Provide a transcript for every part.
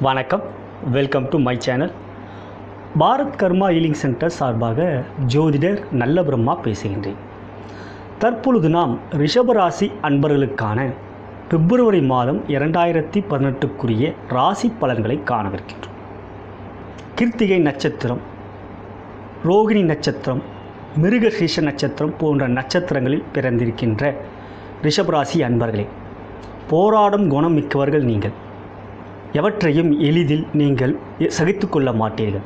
வணக்கம். Welcome to my channel Bharat karma healing centre சார்பாக ஜோதிடர் நல்ல பிரம்மா பேசுகின்றேன். தற்பொழுது நாம் ரிஷபராசி அன்பர்களுக்கான பிப்ரவரி மாதம் இரண்டாயிரத்தி பதினெட்டுக்குரிய ராசி பலன்களை காணவிருக்கின்றோம். கிருத்திகை நட்சத்திரம் ரோகிணி நட்சத்திரம் மிருகசீஷ நட்சத்திரம் போன்ற நட்சத்திரங்களில் பிறந்திருக்கின்ற ரிஷபராசி அன்பர்களே போராடும் குணம் மிக்கவர்கள் நீங்கள். எவற்றையும் எளிதில் நீங்கள் சகித்து கொள்ள மாட்டீர்கள்.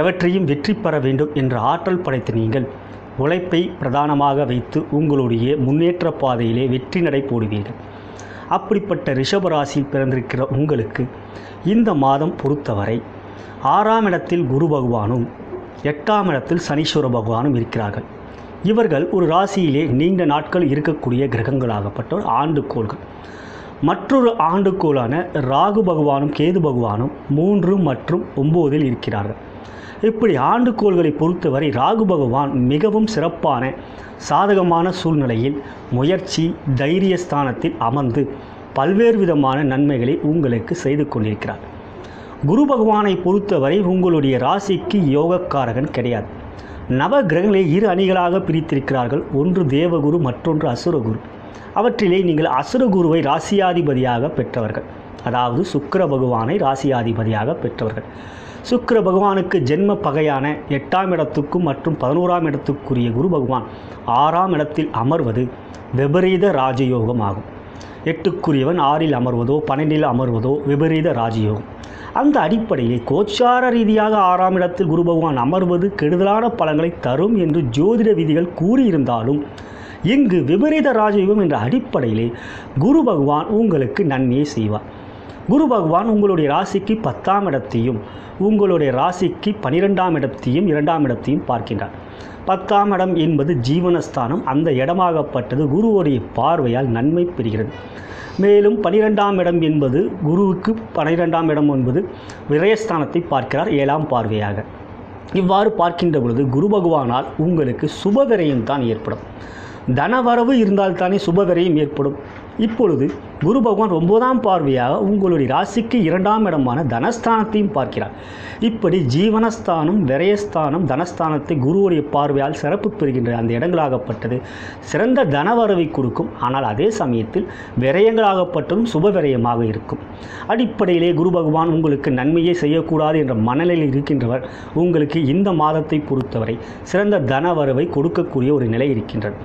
எவற்றையும் வெற்றி பெற வேண்டும் என்ற ஆற்றல் படைத்த நீங்கள் உழைப்பை பிரதானமாக வைத்து உங்களுடைய முன்னேற்ற பாதையிலே வெற்றி நடை போடுவீர்கள். அப்படிப்பட்ட ரிஷபராசியில் பிறந்திருக்கிற உங்களுக்கு இந்த மாதம் பொறுத்தவரை ஆறாம் இடத்தில் குரு பகவானும் எட்டாம் இடத்தில் சனீஸ்வர பகவானும் இருக்கிறார்கள். இவர்கள் ஒரு ராசியிலே நீண்ட நாட்கள் இருக்கக்கூடிய கிரகங்களாகப்பட்ட ஆண்டுகோள்கள். மற்றொரு ஆண்டுகோளான ராகு பகவானும் கேது பகவானும் மூன்று மற்றும் ஒம்போதில் இருக்கிறார்கள். இப்படி ஆண்டுகோள்களை பொறுத்தவரை ராகு பகவான் மிகவும் சிறப்பான சாதகமான சூழ்நிலையில் முயற்சி தைரிய ஸ்தானத்தில் அமர்ந்து பல்வேறு விதமான நன்மைகளை உங்களுக்கு செய்து கொண்டிருக்கிறார். குரு பகவானை பொறுத்தவரை உங்களுடைய ராசிக்கு யோகக்காரகன் கிடையாது. நவ கிரகங்களை இரு அணிகளாக பிரித்திருக்கிறார்கள். ஒன்று தேவகுரு மற்றொன்று அசுரகுரு. அவற்றிலே நீங்கள் அசுரகுருவை ராசியாதிபதியாக பெற்றவர்கள். அதாவது சுக்கர பகவானை ராசியாதிபதியாக பெற்றவர்கள். சுக்கர பகவானுக்கு ஜென்ம பகையான எட்டாம் இடத்துக்கும் மற்றும் பதினோராம் இடத்துக்குரிய குரு பகவான் ஆறாம் இடத்தில் அமர்வது விபரீத ராஜயோகம் ஆகும். எட்டுக்குரியவன் ஆறில் அமர்வதோ பன்னெண்டில் அமர்வதோ விபரீத ராஜயோகம். அந்த அடிப்படையில் கோச்சார ரீதியாக ஆறாம் இடத்தில் குரு பகவான் அமர்வது கெடுதலான பலன்களை தரும் என்று ஜோதிட விதிகள் கூறியிருந்தாலும் இங்கு விபரீத ராஜயோகம் என்ற அடிப்படையிலே குரு பகவான் உங்களுக்கு நன்மையை செய்வார். குரு பகவான் உங்களுடைய ராசிக்கு பத்தாம் இடத்தையும் உங்களுடைய ராசிக்கு பனிரெண்டாம் இடத்தையும் இரண்டாம் இடத்தையும் பார்க்கின்றார். பத்தாம் இடம் என்பது ஜீவனஸ்தானம். அந்த இடமாகப்பட்டது குருவுடைய பார்வையால் நன்மை பெறுகிறது. மேலும் பனிரெண்டாம் இடம் என்பது குருவுக்கு பனிரெண்டாம் இடம் என்பது விரயஸ்தானத்தை பார்க்கிறார் ஏழாம் பார்வையாக. இவ்வாறு பார்க்கின்ற பொழுது குரு பகவானால் உங்களுக்கு சுப விரயம் தான் ஏற்படும். தனவரவு இருந்தால் தானே ஏற்படும். இப்பொழுது குரு பகவான் ஒன்பதாம் பார்வையாக உங்களுடைய ராசிக்கு இரண்டாம் இடமான தனஸ்தானத்தையும் பார்க்கிறார். இப்படி ஜீவனஸ்தானம் விரயஸ்தானம் தனஸ்தானத்தை குருவுடைய பார்வையால் சிறப்பு பெறுகின்ற அந்த இடங்களாகப்பட்டது. சிறந்த தனவரவை கொடுக்கும். ஆனால் அதே சமயத்தில் விரயங்களாகப்பட்டதும் சுப விரயமாக இருக்கும். அடிப்படையிலே குரு பகவான் உங்களுக்கு நன்மையை செய்யக்கூடாது என்ற மனநிலையில் இருக்கின்றவர். உங்களுக்கு இந்த மாதத்தை பொறுத்தவரை சிறந்த தனவரவை கொடுக்கக்கூடிய ஒரு நிலை இருக்கின்றது.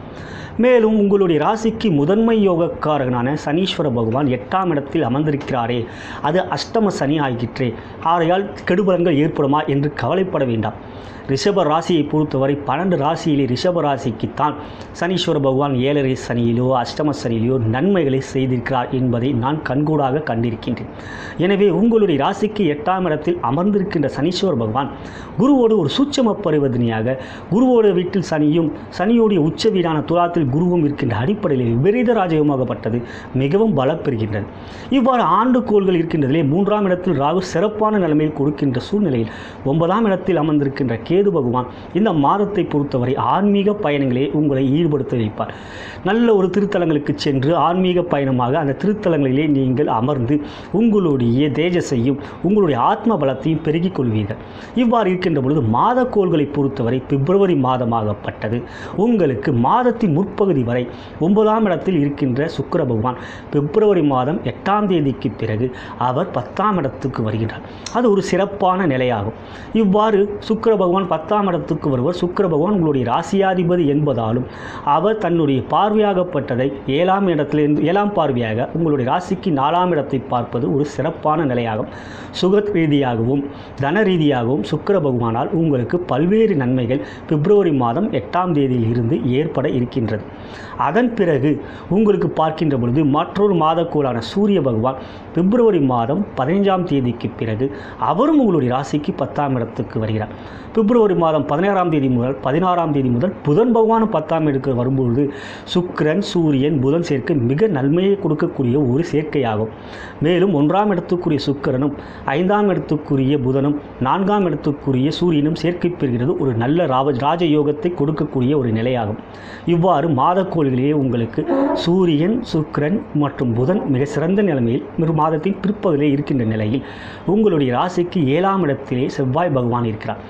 மேலும் உங்களுடைய ராசிக்கு முதன்மை யோகக்காரகனான சனீஸ்வர பகவான் எட்டாம் இடத்தில் அமர்ந்திருக்கிறாரே அது அஷ்டம சனி ஆகிற்று. ஆகையால் கெடுபலங்கள் ஏற்படுமா என்று கவலைப்பட வேண்டாம். ரிஷப ராசியை பொறுத்தவரை பன்னெண்டு ராசியிலே ரிஷப ராசிக்குத்தான் சனீஸ்வர பகவான் ஏழரை சனியிலோ அஷ்டம சனியிலோ நன்மைகளை செய்திருக்கிறார் என்பதை நான் கண்கூடாக கண்டிருக்கின்றேன். எனவே உங்களுடைய ராசிக்கு எட்டாம் இடத்தில் அமர்ந்திருக்கின்ற சனீஸ்வர பகவான் குருவோடு ஒரு சூட்சம பரிவர்த்தனையாக குருவோட வீட்டில் சனியும் சனியோடைய உச்ச வீடான துலாத்தில் குருவும் இருக்கின்ற அடிப்படையில் விபரீத ராஜயோகமாகப்பட்டது மிகவும் பலப்பெறுகின்றது. இவ்வாறு ஆண்டு கோள்கள் இருக்கின்றதிலே மூன்றாம் இடத்தில் ராகு சிறப்பான நிலைமையில் கொடுக்கின்ற சூழ்நிலையில் ஒன்பதாம் இடத்தில் அமர்ந்திருக்கின்ற கேது பகவான். இந்த மாதத்தை பொறுத்தவரை ஆன்மீக பயணங்களே உங்களை ஈடுபடுத்த வைப்பார். நல்ல ஒரு திருத்தலங்களுக்கு சென்று ஆன்மீக பயணமாக அந்த திருத்தலங்களிலே நீங்கள் அமர்ந்து உங்களுடைய தேஜஸையும் உங்களுடைய ஆத்ம பலத்தையும் பெருகிக் கொள்வீர்கள். இவ்வாறு இருக்கின்ற பொழுது மாத கோள்களை பொறுத்தவரை பிப்ரவரி மாதமாகப்பட்டது. உங்களுக்கு மாதத்தின் முற்பகுதி வரை ஒன்பதாம் இடத்தில் இருக்கின்ற சுக்கர பகவான் பிப்ரவரி மாதம் எட்டாம் தேதிக்கு பிறகு அவர் பத்தாம் இடத்துக்கு வருகிறார். அது ஒரு சிறப்பான நிலையாகும். இவ்வாறு சுக்கர பகவான் பத்தாம் இடத்துக்கு வருவர். சுக்கர பகவான் உங்களுடைய ராசியாதிபதி என்பதாலும் அவர் தன்னுடைய பார்வையாகப்பட்டதை ஏழாம் இடத்திலிருந்து ஏழாம் பார்வையாக உங்களுடைய ராசிக்கு நாலாம் இடத்தை பார்ப்பது ஒரு சிறப்பான நிலையாகும். சுக ரீதியாகவும் தன ரீதியாகவும் சுக்கர பகவானால் உங்களுக்கு பல்வேறு நன்மைகள் பிப்ரவரி மாதம் எட்டாம் தேதியில் இருந்து ஏற்பட இருக்கின்றது. அதன் பிறகு உங்களுக்கு பார்க்கின்ற பொழுது மற்றொரு மாதக்கோளான சூரிய பகவான் பிப்ரவரி மாதம் பதினைஞ்சாம் தேதிக்கு பிறகு அவரும் உங்களுடைய ராசிக்கு பத்தாம் இடத்துக்கு வருகிறார். பிப்ரவரி பிப்ரவரி மாதம் பதினேழாம் தேதி முதல் பதினாறாம் தேதி முதல் புதன் பகவான் பத்தாம் இடத்துக்கு வரும்பொழுது சுக்கிரன் சூரியன் புதன் சேர்க்கை மிக நன்மையை கொடுக்கக்கூடிய ஒரு சேர்க்கையாகும். மேலும் ஒன்றாம் இடத்துக்குரிய சுக்கிரனும் ஐந்தாம் இடத்துக்குரிய புதனும் நான்காம் இடத்துக்குரிய சூரியனும் சேர்க்கை பெறுகிறது. ஒரு நல்ல ராவ ராஜயோகத்தை கொடுக்கக்கூடிய ஒரு நிலையாகும். இவ்வாறு மாதக்கோள்களிலே உங்களுக்கு சூரியன் சுக்கிரன் மற்றும் புதன் மிக சிறந்த நிலைமையில் ஒரு மாதத்தின் பிற்பகுதியிலே இருக்கின்ற நிலையில் உங்களுடைய ராசிக்கு ஏழாம் இடத்திலே செவ்வாய் பகவான் இருக்கிறார்.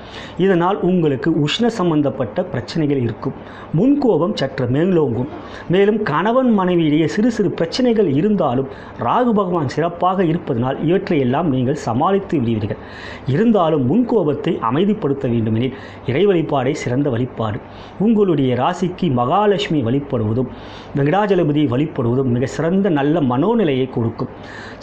இதனால் உங்களுக்கு உஷ்ண சம்பந்தப்பட்ட பிரச்சனைகள் இருக்கும். முன்கோபம் சற்று மேலோங்கும். மேலும் கணவன் மனைவியிடையே சிறு சிறு பிரச்சனைகள் இருந்தாலும் ராகு பகவான் சிறப்பாக இருப்பதனால் இவற்றையெல்லாம் நீங்கள் சமாளித்து விடுவீர்கள். இருந்தாலும் முன்கோபத்தை அமைதிப்படுத்த வேண்டுமெனில் இறை வழிபாடை சிறந்த வழிபாடு. உங்களுடைய ராசிக்கு மகாலட்சுமி வழிபடுவதும் வெங்கடாஜலபதி வழிபடுவதும் மிக சிறந்த நல்ல மனோநிலையை கொடுக்கும்.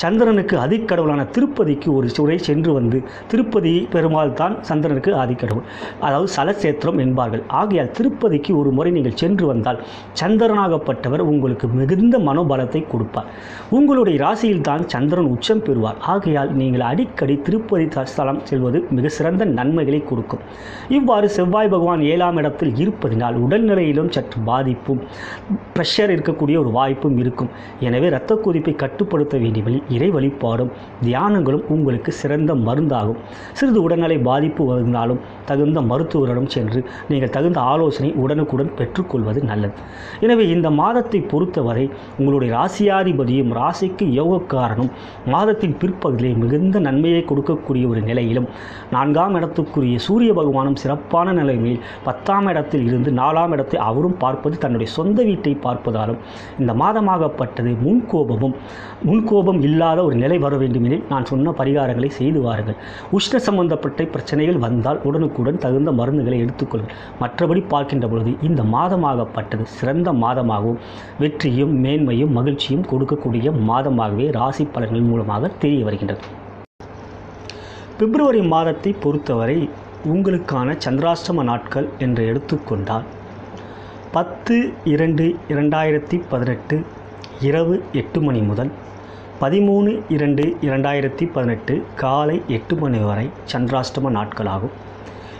சந்திரனுக்கு அதிக்கடவுளான திருப்பதிக்கு ஒரு சுரை சென்று வந்து திருப்பதி பெருமாள் தான் சந்திரனுக்கு ஆதிக்கடவுள். அதாவது சலசேத்திரம் என்பார்கள். ஆகையால் திருப்பதிக்கு ஒரு முறை நீங்கள் சென்று வந்தால் சந்திரனாகப்பட்டவர் உங்களுக்கு மிகுந்த மனோபலத்தை கொடுப்பார். உங்களுடைய ராசியில் தான் சந்திரன் உச்சம் பெறுவார். ஆகையால் நீங்கள் அடிக்கடி திருப்பதி த- ஸ்தலம் செல்வது மிக சிறந்த நன்மைகளை கொடுக்கும். இவ்வாறு செவ்வாய் பகவான் ஏழாம் இடத்தில் இருப்பதினால் உடல்நிலையிலும் சற்று பாதிப்பும் ப்ரெஷர் இருக்கக்கூடிய ஒரு வாய்ப்பும் இருக்கும். எனவே இரத்த கொதிப்பை கட்டுப்படுத்த வேண்டியவர்கள் இறை வழிபாடும் தியானங்களும் உங்களுக்கு சிறந்த மருந்தாகும். சிறிது உடல்நிலை பாதிப்பு வந்தாலும் தகுந்த மருத்துவரிடம் சென்று நீங்கள் தகுந்த ஆலோசனை உடனுக்குடன் பெற்றுக்கொள்வது நல்லது. எனவே இந்த மாதத்தை பொறுத்தவரை உங்களுடைய ராசியாதிபதியும் ராசிக்கு யோகக்காரனும் மாதத்தின் பிற்பகுதியிலே மிகுந்த நன்மையை கொடுக்கக்கூடிய ஒரு நிலையிலும் நான்காம் இடத்துக்குரிய சூரிய பகவானும் சிறப்பான நிலைமையில் பத்தாம் இடத்தில் இருந்து நாலாம் இடத்தை அவரும் பார்ப்பது தன்னுடைய சொந்த வீட்டை பார்ப்பதாலும் இந்த மாதமாகப்பட்டது முன்கோபமும் முன்கோபம் இல்லாத ஒரு நிலை வர வேண்டுமெனில் நான் சொன்ன பரிகாரங்களை செய்து வாருங்கள். உஷ்ண சம்பந்தப்பட்ட பிரச்சனைகள் வந்தால் உடனுக்கு உடனுக்குடன் தகுந்த மருந்துகளை எடுத்துக்கொள்ளுங்கள் மற்றபடி பார்க்கின்ற பொழுது இந்த மாதமாகப்பட்டது சிறந்த மாதமாகவும் வெற்றியும் மேன்மையும் மகிழ்ச்சியும் கொடுக்கக்கூடிய மாதமாகவே ராசி பலன்கள் மூலமாக தெரிய வருகின்றது. பிப்ரவரி மாதத்தை பொறுத்தவரை உங்களுக்கான சந்திராஷ்டம நாட்கள் என்று எடுத்துக்கொண்டால் பத்து இரண்டு இரண்டாயிரத்தி பதினெட்டு இரவு எட்டு மணி முதல் பதிமூணு இரண்டு இரண்டாயிரத்தி பதினெட்டு காலை எட்டு மணி வரை சந்திராஷ்டம நாட்களாகும்.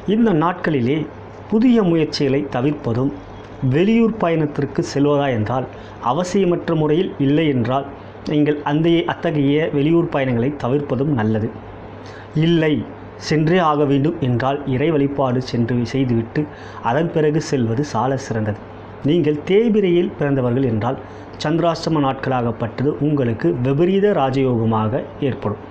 இந்த நாட்களிலே புதிய முயற்சிகளை தவிர்ப்பதும் வெளியூர் பயணத்திற்கு செல்வதா என்றால் அவசியமற்ற முறையில் இல்லை என்றால் நீங்கள் அந்த அத்தகைய வெளியூர் பயணங்களை தவிர்ப்பதும் நல்லது. இல்லை சென்றே ஆக வேண்டும் என்றால் இறை வழிபாடு சென்று செய்துவிட்டு அதன் பிறகு செல்வது சால சிறந்தது. நீங்கள் தேய்பிரையில் பிறந்தவர்கள் என்றால் சந்திராஷ்டம நாட்களாகப்பட்டது உங்களுக்கு விபரீத ராஜயோகமாக ஏற்படும்.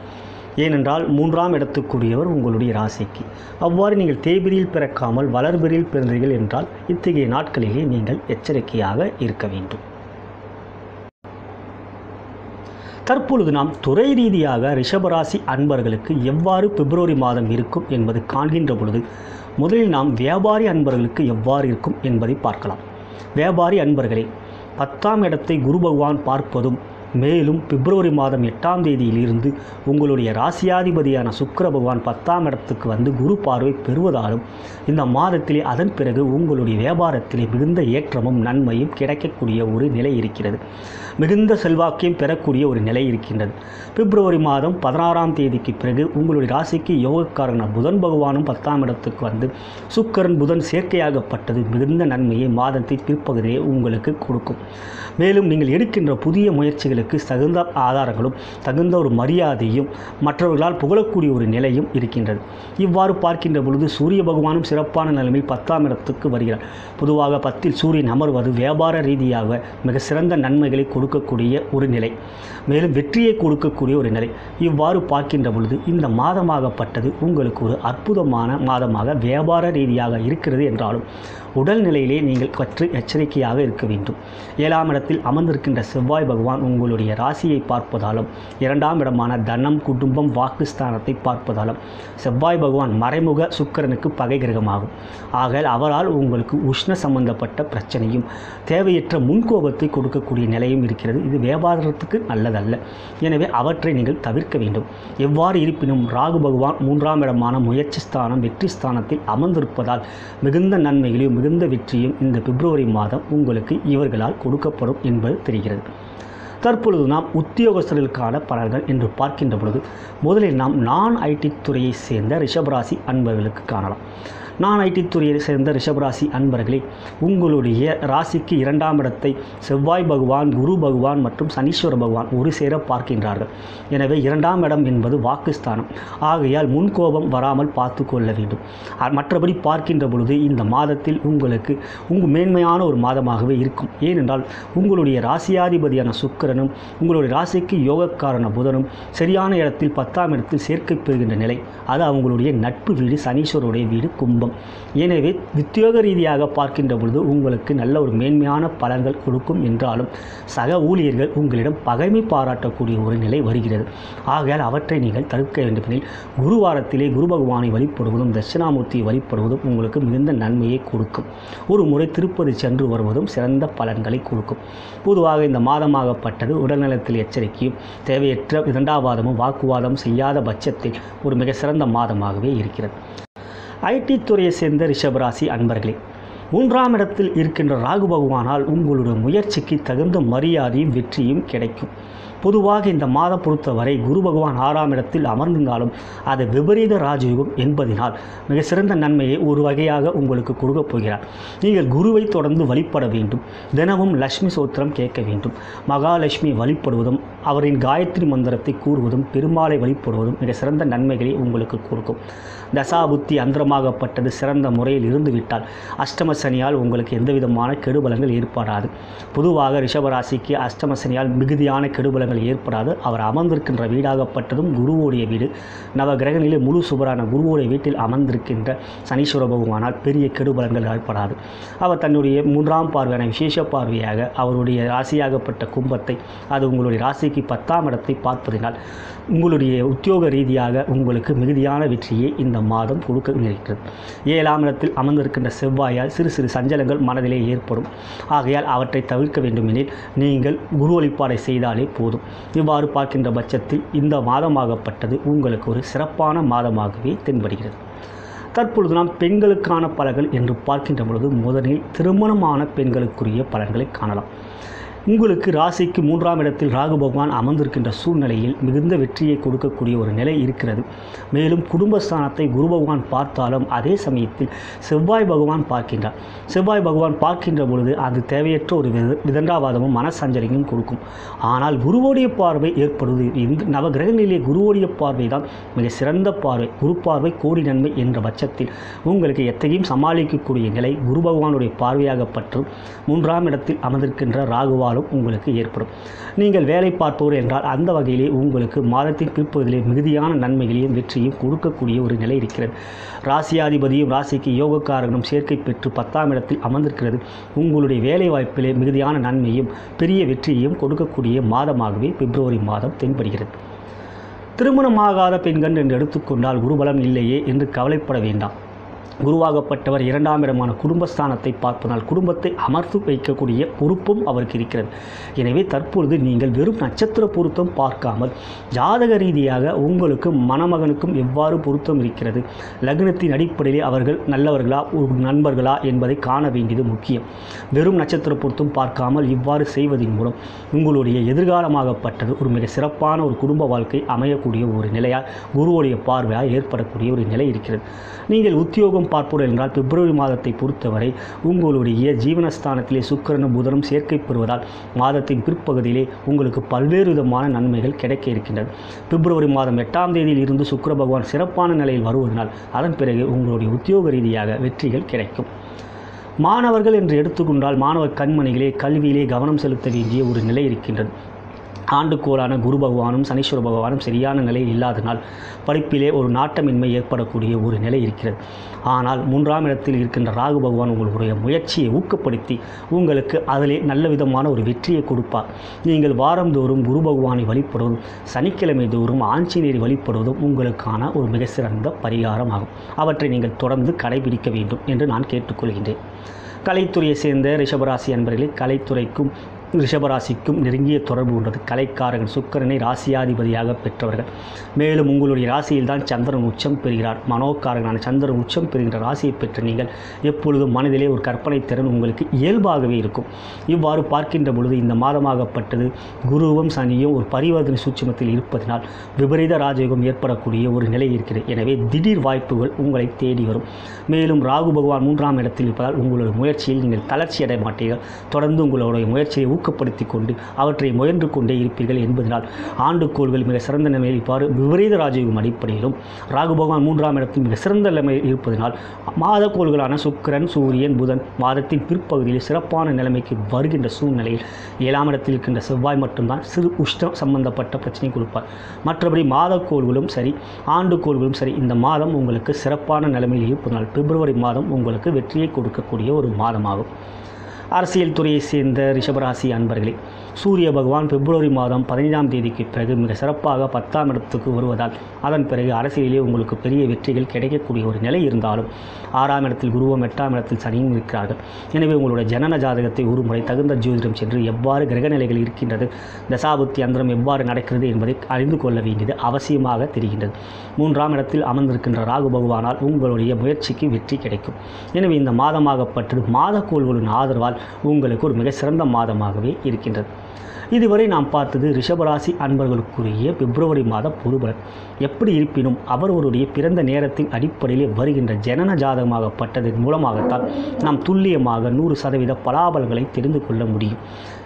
ஏனென்றால் மூன்றாம் இடத்துக்குரியவர் உங்களுடைய ராசிக்கு. அவ்வாறு நீங்கள் தேய்பிரியில் பிறக்காமல் வளர்பிரியில் பிறந்தீர்கள் என்றால் இத்தகைய நாட்களிலே நீங்கள் எச்சரிக்கையாக இருக்க வேண்டும். தற்பொழுது நாம் துறை ரீதியாக ரிஷபராசி அன்பர்களுக்கு எவ்வாறு பிப்ரவரி மாதம் இருக்கும் என்பது காண்கின்ற பொழுது முதலில் நாம் வியாபாரி அன்பர்களுக்கு எவ்வாறு இருக்கும் என்பதை பார்க்கலாம். வியாபாரி அன்பர்களே பத்தாம் இடத்தை குரு பகவான் பார்ப்பதும் மேலும் பிப்ரவரி மாதம் எட்டாம் தேதியிலிருந்து உங்களுடைய ராசியாதிபதியான சுக்கிர பகவான் பத்தாம் இடத்துக்கு வந்து குரு பார்வை பெறுவதாலும் இந்த மாதத்திலே அதன் பிறகு உங்களுடைய வியாபாரத்திலே மிகுந்த ஏற்றமும் நன்மையும் கிடைக்கக்கூடிய ஒரு நிலை இருக்கிறது. மிகுந்த செல்வாக்கையும் பெறக்கூடிய ஒரு நிலை இருக்கின்றது. பிப்ரவரி மாதம் பதினாறாம் தேதிக்கு பிறகு உங்களுடைய ராசிக்கு யோகக்காரன புதன் பகவானும் பத்தாம் இடத்துக்கு வந்து சுக்கரன் புதன் சேர்க்கையாகப்பட்டது மிகுந்த நன்மையை மாதத்தை பிற்பகுதியே உங்களுக்கு கொடுக்கும். மேலும் நீங்கள் எடுக்கின்ற புதிய முயற்சிகளுக்கு தகுந்த ஆதாரங்களும் தகுந்த ஒரு மரியாதையும் மற்றவர்களால் புகழக்கூடிய ஒரு நிலையும் இருக்கின்றது. இவ்வாறு பார்க்கின்ற பொழுது சூரிய பகவானும் சிறப்பான நிலைமையில் பத்தாம் இடத்துக்கு வருகிறார். பொதுவாக பத்தில் சூரியன் அமர்வது வியாபார ரீதியாக மிக சிறந்த நன்மைகளை கொடுக்கக்கூடிய ஒரு நிலை. மேலும் வெற்றியை கொடுக்கக்கூடிய ஒரு நிலை. இவ்வாறு பார்க்கின்ற பொழுது இந்த மாதமாகப்பட்டது உங்களுக்கு ஒரு அற்புதமான மாதமாக வியாபார ரீதியாக இருக்கிறது என்றாலும் உடல்நிலையிலே நீங்கள் கற்று எச்சரிக்கையாக இருக்க வேண்டும். ஏழாம் இடத்தில் அமர்ந்திருக்கின்ற செவ்வாய் பகவான் உங்களுக்கு உங்களுடைய ராசியை பார்ப்பதாலும் இரண்டாம் இடமான தனம் குடும்பம் வாக்குஸ்தானத்தை பார்ப்பதாலும் செவ்வாய் பகவான் மறைமுக சுக்கிரனுக்கு பகை கிரகமாகும். ஆக அவரால் உங்களுக்கு உஷ்ண சம்பந்தப்பட்ட பிரச்சனையும் தேவையற்ற முன்கோபத்தை கொடுக்கக்கூடிய நிலையும் இருக்கிறது. இது வியாபாரத்துக்கு நல்லதல்ல. எனவே அவற்றை நீங்கள் தவிர்க்க வேண்டும். எவ்வாறு இருப்பினும் ராகு பகவான் மூன்றாம் இடமான முயற்சி ஸ்தானம் வெற்றி ஸ்தானத்தில் அமர்ந்திருப்பதால் மிகுந்த நன்மைகளையும் மிகுந்த வெற்றியும் இந்த பிப்ரவரி மாதம் உங்களுக்கு இவர்களால் கொடுக்கப்படும் என்பது தெரிகிறது. தற்பொழுது நாம் உத்தியோகஸ்தர்களுக்கான பலன்கள் என்று பார்க்கின்ற பொழுது முதலில் நாம் நான் ஐடி துறையை சேர்ந்த ரிஷபராசி அன்பர்களுக்கு காணலாம். நான் ஐடி துறையை சேர்ந்த ரிஷபராசி அன்பர்களே உங்களுடைய ராசிக்கு இரண்டாம் இடத்தை செவ்வாய் பகவான் குரு பகவான் மற்றும் சனீஸ்வர பகவான் ஒரு சேர பார்க்கின்றார்கள். எனவே இரண்டாம் இடம் என்பது வாக்குஸ்தானம். ஆகையால் முன்கோபம் வராமல் பார்த்து கொள்ள வேண்டும். மற்றபடி பார்க்கின்ற பொழுது இந்த மாதத்தில் உங்களுக்கு உங்கள் மேன்மையான ஒரு மாதமாகவே இருக்கும். ஏனென்றால் உங்களுடைய ராசியாதிபதியான சுக்கிரனும் உங்களுடைய ராசிக்கு யோகக்காரன புதனும் சரியான இடத்தில் பத்தாம் இடத்தில் சேர்க்கை பெறுகின்ற நிலை. அது அவங்களுடைய நட்பு வீடு சனீஸ்வருடைய வீடு கும்பம். எனவே உத்தியோக ரீதியாக பார்க்கின்ற பொழுது உங்களுக்கு நல்ல ஒரு மேன்மையான பலன்கள் கொடுக்கும் என்றாலும் சக ஊழியர்கள் உங்களிடம் பகைமை பாராட்டக்கூடிய ஒரு நிலை வருகிறது. ஆகையால் அவற்றை நீங்கள் தடுக்க வேண்டுமெனில் குருவாரத்திலே குரு பகவானை வழிபடுவதும் தட்சிணாமூர்த்தியை வழிபடுவதும் உங்களுக்கு மிகுந்த நன்மையை கொடுக்கும். ஒரு முறை திருப்பதி சென்று வருவதும் சிறந்த பலன்களை கொடுக்கும். பொதுவாக இந்த மாதமாகப்பட்டது உடல்நலத்தில் எச்சரிக்கையும் தேவையற்ற இரண்டாவாதமும் வாக்குவாதம் செய்யாத பட்சத்தில் ஒரு மிக சிறந்த மாதமாகவே இருக்கிறது. ஐடி துறையை சேர்ந்த ரிஷபராசி அன்பர்களே மூன்றாம் இடத்தில் இருக்கின்ற ராகு பகவானால் உங்களுடைய முயற்சிக்கு தகுந்த மரியாதையும் வெற்றியும் கிடைக்கும். பொதுவாக இந்த மாதம் பொறுத்தவரை குரு பகவான் ஆறாம் இடத்தில் அமர்ந்திருந்தாலும் அது விபரீத ராஜயோகம் என்பதினால் மிக சிறந்த நன்மையை ஒரு வகையாக உங்களுக்கு கொடுக்கப் போகிறார். நீங்கள் குருவை தொடர்ந்து வழிபட வேண்டும். தினமும் லட்சுமி சோத்திரம் கேட்க வேண்டும். மகாலட்சுமி வழிபடுவதும் அவரின் காயத்ரி மந்திரத்தை கூறுவதும் பெருமாளை வழிபடுவதும் மிக சிறந்த நன்மைகளை உங்களுக்கு கொடுக்கும். தசாபுத்தி அந்தரமாகப்பட்டது சிறந்த முறையில் இருந்துவிட்டால் அஷ்டம சனியால் உங்களுக்கு எந்த விதமான கெடுபலங்கள் ஏற்படாது. பொதுவாக ரிஷபராசிக்கு அஷ்டம சனியால் மிகுதியான கெடுபலங்கள் ஏற்படாது. அவர் அமர்ந்திருக்கின்ற வீடாகப்பட்டதும் குருவோடைய வீடு. நவ கிரகங்களிலே முழு சுபரான குருவோடைய வீட்டில் அமர்ந்திருக்கின்ற சனீஸ்வர பகவானால் பெரிய கெடுபலங்கள் ஏற்படாது. அவர் தன்னுடைய மூன்றாம் பார்வையான விசேஷ பார்வையாக அவருடைய ராசியாகப்பட்ட கும்பத்தை அது உங்களுடைய ராசிக்கு பத்தாம் இடத்தை பார்ப்பதினால் உங்களுடைய உத்தியோக ரீதியாக உங்களுக்கு மிகுதியான வெற்றியை இந்த மாதம் கொடுக்க இருக்கிறது ஏழாம் இடத்தில் அமர்ந்திருக்கின்ற செவ்வாயால் சிறு சிறு சஞ்சலங்கள் மனதிலே ஏற்படும். ஆகையால் அவற்றை தவிர்க்க வேண்டுமெனில் நீங்கள் குரு வழிபாடை செய்தாலே போதும். இவ்வாறு பார்க்கின்ற பட்சத்தில் இந்த மாதமாகப்பட்டது உங்களுக்கு ஒரு சிறப்பான மாதமாகவே தென்படுகிறது. தற்பொழுது நாம் பெண்களுக்கான பலன்கள் என்று பார்க்கின்ற பொழுது முதலில் திருமணமான பெண்களுக்குரிய பலன்களை காணலாம். உங்களுக்கு ராசிக்கு மூன்றாம் இடத்தில் ராகு பகவான் அமர்ந்திருக்கின்ற சூழ்நிலையில் மிகுந்த வெற்றியை கொடுக்கக்கூடிய ஒரு நிலை இருக்கிறது. மேலும் குடும்பஸ்தானத்தை குரு பகவான் பார்த்தாலும் அதே சமயத்தில் செவ்வாய் பகவான் பார்க்கின்றார். செவ்வாய் பகவான் பார்க்கின்ற பொழுது அது தேவையற்ற ஒரு வித விதண்டாவாதமும் மனசஞ்சரியும் கொடுக்கும். ஆனால் குருவோடைய பார்வை ஏற்படுவது இந்த நவகிரகங்களிலே குருவோடைய பார்வை தான் மிக சிறந்த பார்வை. குரு பார்வை கோடி நன்மை என்ற பட்சத்தில் உங்களுக்கு எத்தையும் சமாளிக்கக்கூடிய நிலை குரு பகவானுடைய பார்வையாகப்பட்டு மூன்றாம் இடத்தில் அமர்ந்திருக்கின்ற ராகுவாலும் உங்களுக்கு ஏற்படும். நீங்கள் வேலை பார்ப்பவர் என்றால் அந்த வகையிலே உங்களுக்கு மாதத்தின் பிற்பகுதியிலே மிகுதியான நன்மைகளையும் வெற்றியும் கொடுக்கக்கூடிய ஒரு நிலை இருக்கிறது. ராசியாதிபதியும் ராசிக்கு யோகக்காரனும் சேர்க்கை பெற்று பத்தாம் இடத்தில் அமர்ந்திருக்கிறது. உங்களுடைய வேலை வாய்ப்பிலே மிகுதியான நன்மையும் பெரிய வெற்றியையும் கொடுக்கக்கூடிய மாதமாகவே பிப்ரவரி மாதம் தென்படுகிறது. திருமணமாகாத பெண்கள் என்று எடுத்துக்கொண்டால் குருபலம் இல்லையே என்று கவலைப்பட வேண்டாம். குருவாகப்பட்டவர் இரண்டாம் இடமான குடும்பஸ்தானத்தை பார்ப்பதால் குடும்பத்தை அமர்த்து வைக்கக்கூடிய பொறுப்பும் அவருக்கு இருக்கிறது. எனவே தற்பொழுது நீங்கள் வெறும் நட்சத்திர பொருத்தம் பார்க்காமல் ஜாதக ரீதியாக உங்களுக்கும் மணமகனுக்கும் எவ்வாறு பொருத்தம் இருக்கிறது? லக்னத்தின் அடிப்படையில் அவர்கள் நல்லவர்களா ஒரு நண்பர்களா என்பதை காண வேண்டியது முக்கியம். வெறும் நட்சத்திர பொருத்தம் பார்க்காமல் இவ்வாறு செய்வதன் மூலம் உங்களுடைய எதிர்காலமாகப்பட்டது ஒரு மிக சிறப்பான ஒரு குடும்ப வாழ்க்கை அமையக்கூடிய ஒரு நிலையால் குருவுடைய பார்வையால் ஏற்படக்கூடிய ஒரு நிலை இருக்கிறது. நீங்கள் உத்தியோகம் பார்ப்போம் என்றால் பிப்ரவரி மாதத்தை பொறுத்தவரை உங்களுடைய ஜீவனஸ்தானத்திலே சுக்கரனும் புதனும் சேர்க்கை பெறுவதால் மாதத்தின் பிற்பகுதியிலே உங்களுக்கு பல்வேறு விதமான நன்மைகள் கிடைக்க இருக்கின்றது பிப்ரவரி மாதம் எட்டாம் தேதியில் இருந்து சுக்கிர பகவான் சிறப்பான நிலையில் வருவதனால் அதன் பிறகு உங்களுடைய உத்தியோக ரீதியாக வெற்றிகள் கிடைக்கும். மாணவர்கள் என்று எடுத்துக்கொண்டால் மாணவர் கண்மணிகளே கல்வியிலே கவனம் செலுத்த வேண்டிய ஒரு நிலை இருக்கின்றது. ஆண்டுக்கோளான குரு பகவானும் சனீஸ்வர பகவானும் சரியான நிலையில் இல்லாதனால் படிப்பிலே ஒரு நாட்டமின்மை ஏற்படக்கூடிய ஒரு நிலை இருக்கிறது. ஆனால் மூன்றாம் இடத்தில் இருக்கின்ற ராகு பகவான் உங்களுடைய முயற்சியை ஊக்கப்படுத்தி உங்களுக்கு அதிலே நல்ல விதமான ஒரு வெற்றியை கொடுப்பார். நீங்கள் வாரந்தோறும் குரு பகவானை வழிபடுவதும் சனிக்கிழமை தோறும் ஆஞ்சநேயரை வழிபடுவதும் உங்களுக்கான ஒரு மிக சிறந்த பரிகாரமாகும். அவற்றை நீங்கள் தொடர்ந்து கடைபிடிக்க வேண்டும் என்று நான் கேட்டுக்கொள்கின்றேன். கலைத்துறையை சேர்ந்த ரிஷபராசி அன்பர்களே கலைத்துறைக்கும் ரிஷபராசிக்கும் நெருங்கிய தொடர்பு உள்ளது கலைக்காரர்கள் சுக்கரனை ராசியாதிபதியாக பெற்றவர்கள். மேலும் உங்களுடைய ராசியில் தான் சந்திரன் உச்சம் பெறுகிறார். மனோக்காரகனான சந்திரன் உச்சம் பெறுகின்ற ராசியை பெற்ற நீங்கள் எப்பொழுதும் மனதிலே ஒரு கற்பனை திறன் உங்களுக்கு இயல்பாகவே இருக்கும். இவ்வாறு பார்க்கின்ற பொழுது இந்த மாதமாகப்பட்டது குருவும் சனியும் ஒரு பரிவர்த்தனை சூட்சமத்தில் இருப்பதனால் விபரீத ராஜயோகம் ஏற்படக்கூடிய ஒரு நிலை இருக்கிறது. எனவே திடீர் வாய்ப்புகள் உங்களை தேடி வரும். மேலும் ராகு பகவான் மூன்றாம் இடத்தில் இருப்பதால் உங்களுடைய முயற்சியில் நீங்கள் தளர்ச்சி அடைய மாட்டீர்கள். தொடர்ந்து உங்களுடைய முயற்சியை ஊக்கப்படுத்தி கொண்டு அவற்றை முயன்று கொண்டே இருப்பீர்கள் என்பதனால் ஆண்டுக்கோள்கள் மிக சிறந்த நிலையில் இவ்வாறு விபரீத ராஜயோகம் அடிப்படையிலும் ராகு பகவான் மூன்றாம் இடத்தில் மிக சிறந்த நிலைமையில் இருப்பதனால் மாதக்கோள்களான சுக்கிரன் சூரியன் புதன் மாதத்தின் பிற்பகுதியில் சிறப்பான நிலைமைக்கு வருகின்ற சூழ்நிலையில் ஏழாம் இடத்தில் இருக்கின்ற செவ்வாய் மட்டும்தான் சிறு உஷ்ணம் சம்பந்தப்பட்ட பிரச்சனை கொடுப்பார். மற்றபடி மாதக்கோள்களும் சரி ஆண்டுக்கோள்களும் சரி இந்த மாதம் உங்களுக்கு சிறப்பான நிலைமையில் இருப்பதனால் பிப்ரவரி மாதம் உங்களுக்கு வெற்றியை கொடுக்கக்கூடிய ஒரு மாதமாகும். அரசியல் துறையை சேர்ந்த ரிஷபராசி அன்பர்களே சூரிய பகவான் பிப்ரவரி மாதம் பதினைந்தாம் தேதிக்கு பிறகு மிக சிறப்பாக பத்தாம் இடத்துக்கு வருவதால் அதன் பிறகு அரசியலிலே உங்களுக்கு பெரிய வெற்றிகள் கிடைக்கக்கூடிய ஒரு நிலை இருந்தாலும் ஆறாம் இடத்தில் குருவும் எட்டாம் இடத்தில் சனியும் இருக்கிறார்கள். எனவே உங்களுடைய ஜனன ஜாதகத்தை ஒரு முறை தகுந்த ஜோதிடம் சென்று எவ்வாறு கிரகநிலைகள் இருக்கின்றது தசாபுத்தி அந்தரம் எவ்வாறு நடக்கிறது என்பதை அறிந்து கொள்ள வேண்டியது அவசியமாக தெரிகின்றது. மூன்றாம் இடத்தில் அமர்ந்திருக்கின்ற ராகு பகவானால் உங்களுடைய முயற்சிக்கு வெற்றி கிடைக்கும். எனவே இந்த மாதமாகப்பட்டது மாதக்கோள்களின் ஆதரவால் உங்களுக்கு ஒரு மிக சிறந்த மாதமாகவே இருக்கின்றது. இதுவரை நாம் பார்த்தது ரிஷபராசி அன்பர்களுக்குரிய பிப்ரவரி மாத பொதுபலன். எப்படி இருப்பினும் அவர்களுடைய பிறந்த நேரத்தின் அடிப்படையிலே வருகின்ற ஜனன ஜாதகமாகப்பட்டதன் மூலமாகத்தான் நாம் துல்லியமாக நூறு சதவீத பலாபலங்களை தெரிந்து கொள்ள முடியும்.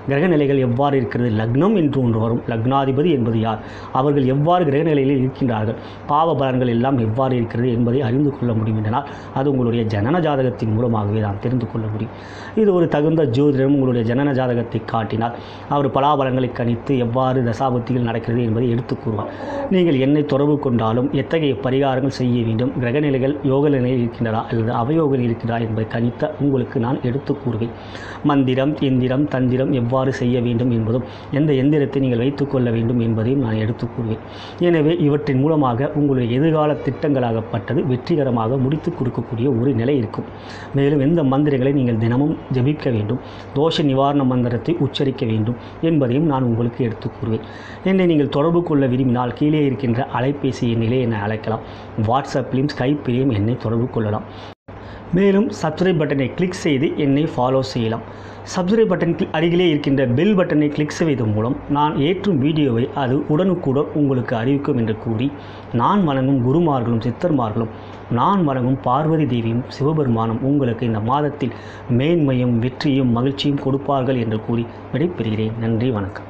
கிரகநிலைகள் எவ்வாறு இருக்கிறது? லக்னம் என்று ஒன்று வரும். லக்னாதிபதி என்பது யார்? அவர்கள் எவ்வாறு கிரகநிலையில் இருக்கின்றார்கள்? பாவ பலன்கள் எல்லாம் எவ்வாறு இருக்கிறது என்பதை அறிந்து கொள்ள முடியும் என்றனால் அது உங்களுடைய ஜனன ஜாதகத்தின் மூலமாகவே நாம் தெரிந்து கொள்ள முடியும். இது ஒரு தகுந்த ஜோதிடம் உங்களுடைய ஜனன ஜாதகத்தை காட்டினால் அவர் பலாபலங்களை கணித்து எவ்வாறு தசாபுத்திகள் நடக்கிறது என்பதை எடுத்து கூறுவார். நீங்கள் என்னை தொடர்பு கொண்டாலும் எத்தகைய பரிகாரங்கள் செய்ய வேண்டும்? கிரகநிலைகள் யோக நிலையில் இருக்கின்றதா அல்லது அவயோகம் இருக்கிறதா என்பதை கணித்த உங்களுக்கு நான் எடுத்து கூறுவேன். மந்திரம் எந்திரம் தந்திரம் எவ்வாறு செய்ய வேண்டும் என்பதும் எந்த எந்திரத்தை நீங்கள் வைத்துக்கொள்ள வேண்டும் என்பதையும் நான் எடுத்து கூறுவேன். எனவே இவற்றின் மூலமாக உங்களுடைய எதிர்கால திட்டங்களாகப்பட்டது வெற்றிகரமாக முடித்து கொடுக்கக்கூடிய ஒரு நிலை இருக்கும். மேலும் எந்த மந்திரங்களை நீங்கள் தினமும் ஜபிக்க வேண்டும் தோஷ நிவாரண மந்திரத்தை உச்சரிக்க வேண்டும் என்பதையும் நான் உங்களுக்கு எடுத்து கூறுவேன். என்னை நீங்கள் தொடர்பு கொள்ள விரும்பினால் கீழே இருக்கின்ற அலைபேசி எண்ணிலே என்னை அழைக்கலாம். வாட்ஸ்அப்லையும் ஸ்கைப்பிலையும் என்னை தொடர்பு கொள்ளலாம். மேலும் சப்ஸ்கிரைப் பட்டனை கிளிக் செய்து என்னை ஃபாலோ செய்யலாம். சப்ஸ்கிரைப் பட்டன் அருகிலே இருக்கின்ற பெல் பட்டனை கிளிக் செய்வதன் மூலம் நான் ஏற்றும் வீடியோவை அது உடனுக்குடன் உங்களுக்கு அறிவிக்கும் என்று கூறி நான் வழங்கும் குருமார்களும் சித்தர்மார்களும் நான் வழங்கும் பார்வதி தேவியும் சிவபெருமானும் உங்களுக்கு இந்த மாதத்தில் மேன்மையும் வெற்றியும் மகிழ்ச்சியும் கொடுப்பார்கள் என்று கூறி விடைபெறுகிறேன். நன்றி வணக்கம்.